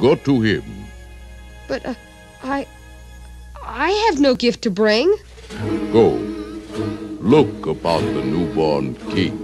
Go to him. But uh, I. I have no gift to bring. Go. Look upon the newborn king.